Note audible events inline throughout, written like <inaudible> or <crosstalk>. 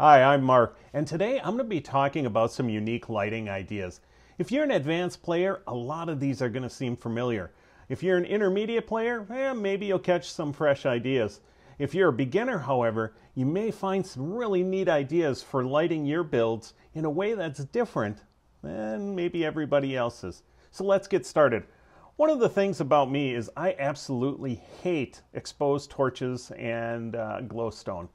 Hi, I'm Mark, and today I'm going to be talking about some unique lighting ideas. If you're an advanced player, a lot of these are going to seem familiar. If you're an intermediate player, eh, maybe you'll catch some fresh ideas. If you're a beginner, however, you may find some really neat ideas for lighting your builds in a way that's different than maybe everybody else's. So let's get started. One of the things about me is I absolutely hate exposed torches and uh, glowstone.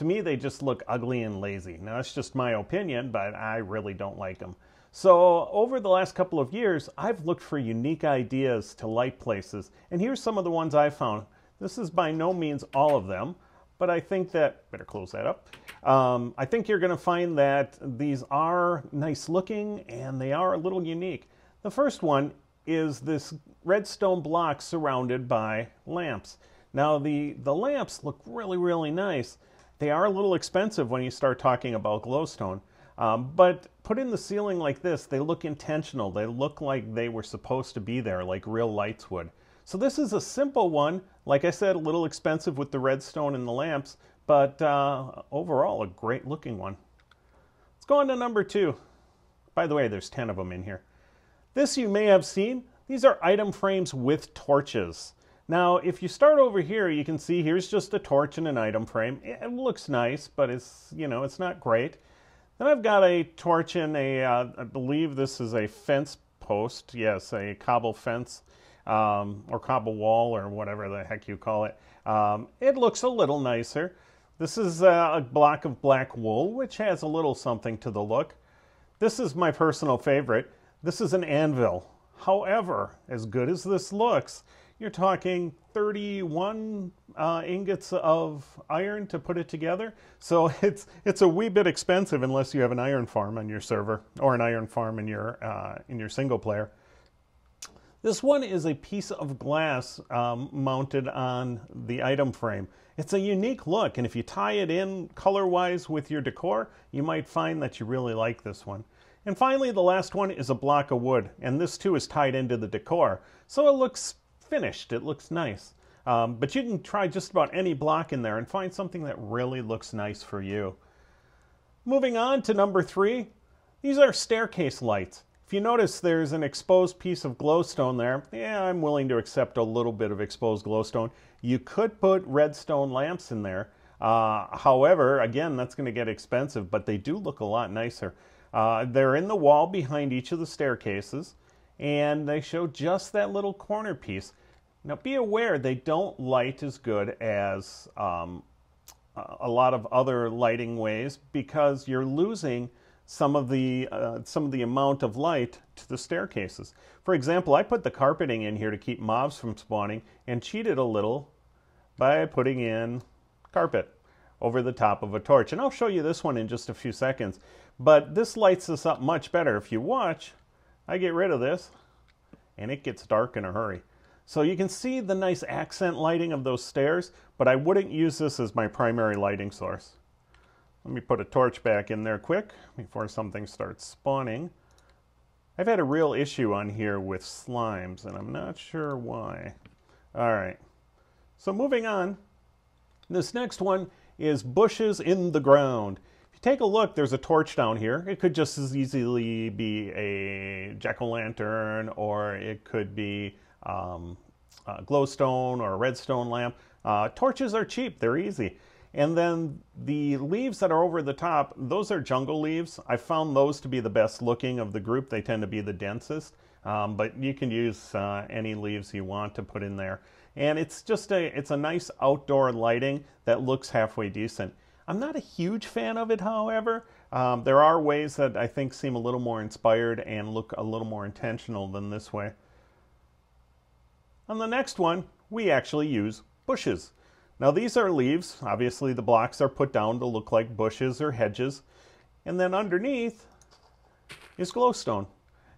To me, they just look ugly and lazy. Now, that's just my opinion, but I really don't like them. So, over the last couple of years, I've looked for unique ideas to light places, and here's some of the ones I found. This is by no means all of them, but I think that, better close that up. Um, I think you're going to find that these are nice looking and they are a little unique. The first one is this redstone block surrounded by lamps. Now the, the lamps look really, really nice. They are a little expensive when you start talking about glowstone. Um, but put in the ceiling like this, they look intentional. They look like they were supposed to be there, like real lights would. So this is a simple one. Like I said, a little expensive with the redstone and the lamps, but uh, overall a great looking one. Let's go on to number two. By the way, there's 10 of them in here. This you may have seen. These are item frames with torches. Now, if you start over here, you can see here's just a torch and an item frame. It looks nice, but it's, you know, it's not great. Then I've got a torch and a, uh, I believe this is a fence post. Yes, a cobble fence um, or cobble wall or whatever the heck you call it. Um, it looks a little nicer. This is uh, a block of black wool, which has a little something to the look. This is my personal favorite. This is an anvil. However, as good as this looks, you're talking 31 uh, ingots of iron to put it together. So <laughs> it's it's a wee bit expensive unless you have an iron farm on your server or an iron farm in your uh, in your single player. This one is a piece of glass um, mounted on the item frame. It's a unique look, and if you tie it in color-wise with your decor, you might find that you really like this one. And finally, the last one is a block of wood, and this too is tied into the decor, so it looks finished, it looks nice. Um, but you can try just about any block in there and find something that really looks nice for you. Moving on to number three, these are staircase lights. If you notice there's an exposed piece of glowstone there, yeah, I'm willing to accept a little bit of exposed glowstone. You could put redstone lamps in there. Uh, however, again, that's going to get expensive, but they do look a lot nicer. Uh, they're in the wall behind each of the staircases, and they show just that little corner piece. Now, be aware they don't light as good as um, a lot of other lighting ways because you're losing some of the uh, some of the amount of light to the staircases. For example, I put the carpeting in here to keep mobs from spawning and cheated a little by putting in carpet over the top of a torch. And I'll show you this one in just a few seconds. But this lights this up much better. If you watch, I get rid of this and it gets dark in a hurry. So you can see the nice accent lighting of those stairs, but I wouldn't use this as my primary lighting source. Let me put a torch back in there quick before something starts spawning. I've had a real issue on here with slimes, and I'm not sure why. All right, so moving on. This next one is bushes in the ground. If you take a look, there's a torch down here. It could just as easily be a jack-o'-lantern, or it could be um, a glowstone or a redstone lamp. Uh, torches are cheap, they're easy. And then the leaves that are over the top, those are jungle leaves. I found those to be the best looking of the group. They tend to be the densest, um, but you can use uh, any leaves you want to put in there. And it's just a, it's a nice outdoor lighting that looks halfway decent. I'm not a huge fan of it, however. Um, there are ways that I think seem a little more inspired and look a little more intentional than this way. On the next one, we actually use bushes. Now these are leaves. Obviously the blocks are put down to look like bushes or hedges. And then underneath is glowstone.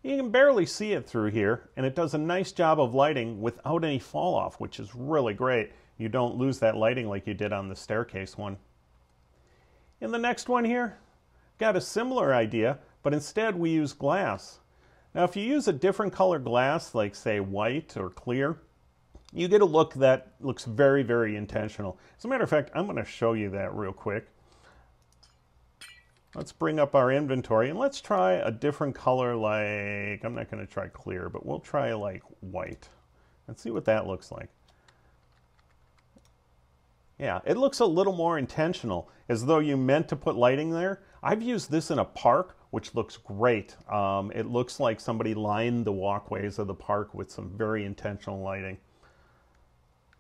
You can barely see it through here, and it does a nice job of lighting without any fall off, which is really great. You don't lose that lighting like you did on the staircase one. In the next one here, got a similar idea, but instead we use glass. Now, if you use a different color glass, like say white or clear, you get a look that looks very, very intentional. As a matter of fact, I'm going to show you that real quick. let's bring up our inventory and let's try a different color like, I'm not going to try clear, but we'll try like white. Let's see what that looks like. Yeah, it looks a little more intentional, as though you meant to put lighting there. I've used this in a park, which looks great. Um, it looks like somebody lined the walkways of the park with some very intentional lighting.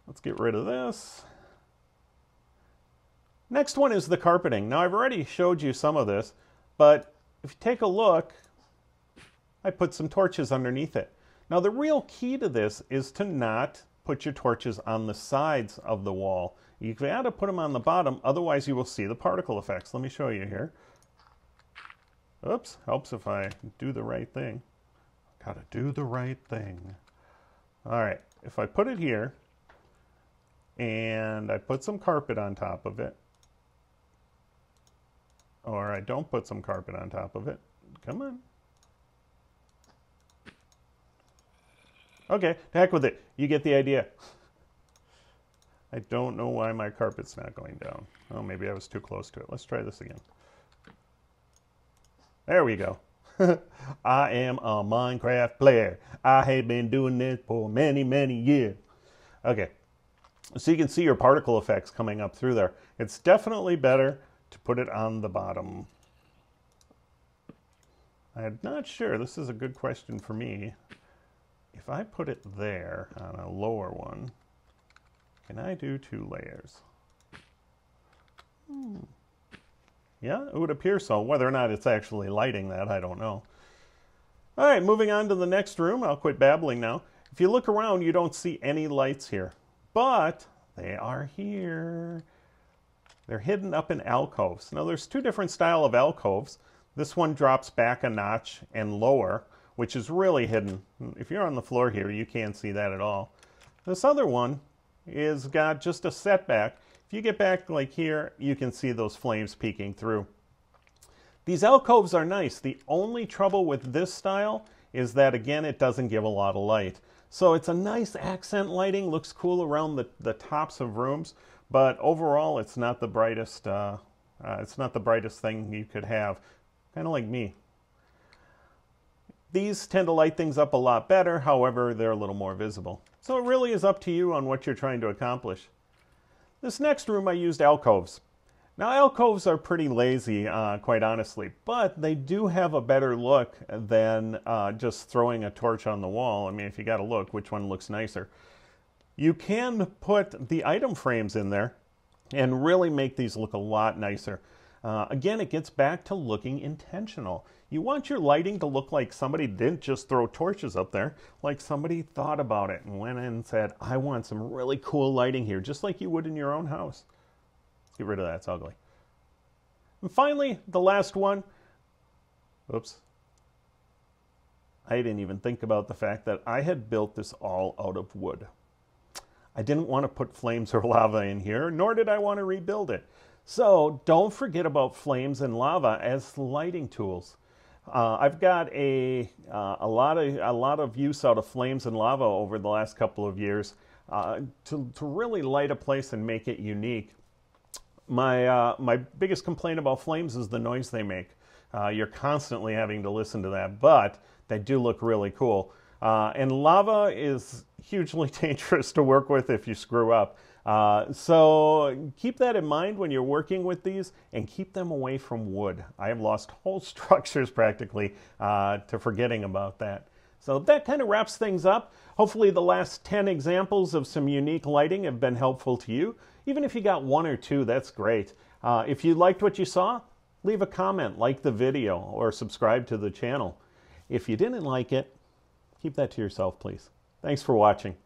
Let's get rid of this. Next one is the carpeting. Now I've already showed you some of this, but if you take a look, I put some torches underneath it. Now the real key to this is to not put your torches on the sides of the wall. You've got to put them on the bottom, otherwise you will see the particle effects. Let me show you here. Oops, helps if I do the right thing. Got to do the right thing. All right, if I put it here and I put some carpet on top of it, or I don't put some carpet on top of it. Come on. Okay, heck with it. You get the idea. I don't know why my carpet's not going down. Oh, maybe I was too close to it. Let's try this again. There we go. <laughs> I am a Minecraft player. I have been doing this for many, many years. Okay, so you can see your particle effects coming up through there. It's definitely better to put it on the bottom. I'm not sure. This is a good question for me. If I put it there on a lower one, can I do two layers? Hmm. Yeah, it would appear so. Whether or not it's actually lighting that, I don't know. All right, moving on to the next room. I'll quit babbling now. If you look around, you don't see any lights here, but they are here. They're hidden up in alcoves. Now there's two different style of alcoves. This one drops back a notch and lower, which is really hidden. If you're on the floor here, you can't see that at all. This other one is got just a setback. If you get back like here, you can see those flames peeking through. These alcoves are nice. The only trouble with this style is that, again, it doesn't give a lot of light. So it's a nice accent lighting, looks cool around the, the tops of rooms, but overall, it's not the brightest. Uh, uh, it's not the brightest thing you could have. Kind of like me. These tend to light things up a lot better, however, they're a little more visible. So it really is up to you on what you're trying to accomplish. This next room I used alcoves. Now alcoves are pretty lazy, uh, quite honestly, but they do have a better look than uh, just throwing a torch on the wall. I mean, if you got to look, which one looks nicer? You can put the item frames in there and really make these look a lot nicer. Uh, again, it gets back to looking intentional. You want your lighting to look like somebody didn't just throw torches up there, like somebody thought about it and went in and said, I want some really cool lighting here, just like you would in your own house. Let's get rid of that, it's ugly. And finally, the last one. Oops. I didn't even think about the fact that I had built this all out of wood. I didn't want to put flames or lava in here, nor did I want to rebuild it. So don't forget about flames and lava as lighting tools. Uh, I've got a, uh, a, lot of, a lot of use out of flames and lava over the last couple of years uh, to, to really light a place and make it unique. My, uh, my biggest complaint about flames is the noise they make. Uh, you're constantly having to listen to that, but they do look really cool. Uh, and lava is hugely <laughs> dangerous to work with if you screw up. Uh, so keep that in mind when you're working with these and keep them away from wood. I have lost <laughs> whole structures practically uh, to forgetting about that. So that kind of wraps things up. Hopefully the last 10 examples of some unique lighting have been helpful to you. Even if you got one or two, that's great. Uh, if you liked what you saw, leave a comment, like the video, or subscribe to the channel. If you didn't like it, Keep that to yourself, please. Thanks for watching.